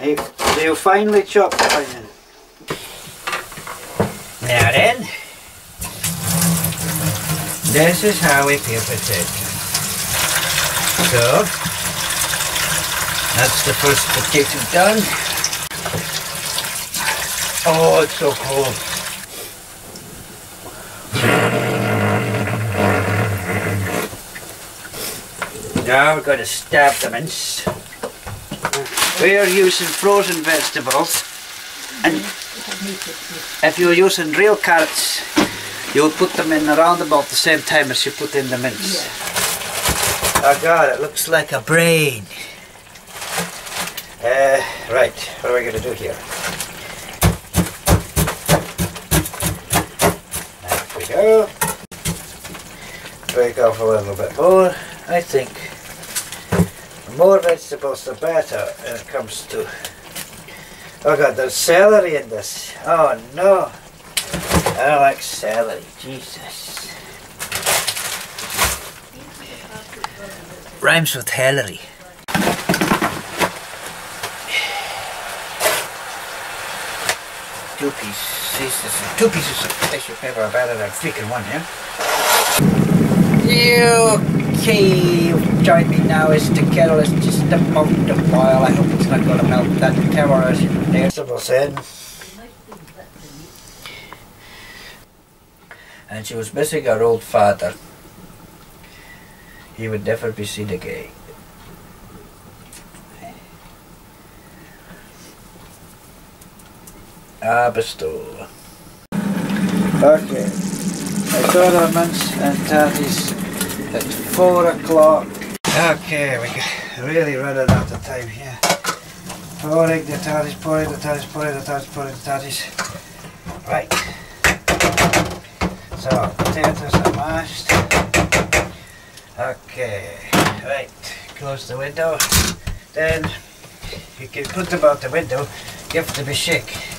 You finely chop the onion. Now then, this is how we peel potato. So, that's the first potato done. Oh, it's so cold. Now we're going to stab the mince. We are using frozen vegetables and if you're using real carrots you'll put them in around about the same time as you put in the mince. Oh god, it looks like a brain. Uh, right, what are we going to do here? There we go. Break off a little bit more. I think the more vegetables the better it comes to... Oh god, there's celery in this. Oh no. I don't like celery. Jesus. Rhymes with Hillary. Two pieces, two pieces of tissue paper are better than freaking one, yeah? key of joining me now is the kettle is just about to boil. I hope it's not going to melt that camera as there. was in. And she was missing her old father. He would never be seen again. Abestow. Okay. I saw the months and 30s at four o'clock. Okay, we really running out of time here. Pouring the tatties, pouring the tatties, pouring the tatties, pouring the tatties. Right. So, potatoes are mashed. Okay, right. Close the window. Then, you can put them out the window. Give them a shake.